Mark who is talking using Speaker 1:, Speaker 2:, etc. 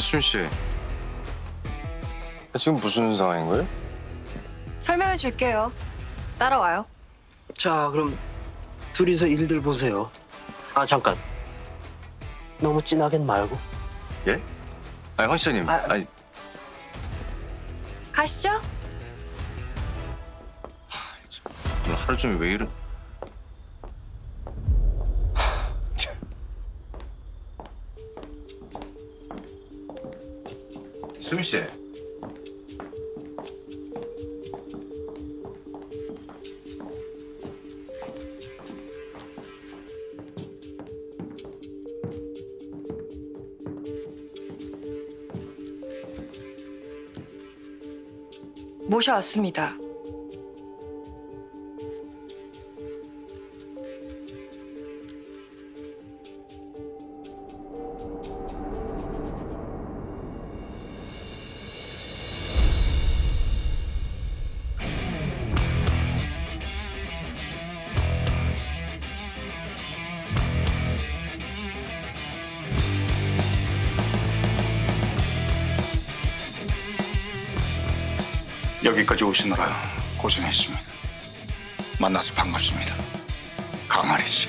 Speaker 1: 수민 씨. 지금 무슨 상황인 거예요?
Speaker 2: 설명해 줄게요. 따라와요.
Speaker 3: 자, 그럼 둘이서 일들 보세요. 아, 잠깐. 너무 진하겐 말고.
Speaker 1: 예? 아니, 황 시장님.
Speaker 3: 아,
Speaker 1: 아니,
Speaker 2: 가시죠.
Speaker 1: 오늘 하루 종일 왜 이러... 수민 씨.
Speaker 2: 모셔왔습니다.
Speaker 4: 여기까지 오시느라 고생했습니다. 만나서 반갑습니다. 강아리 씨.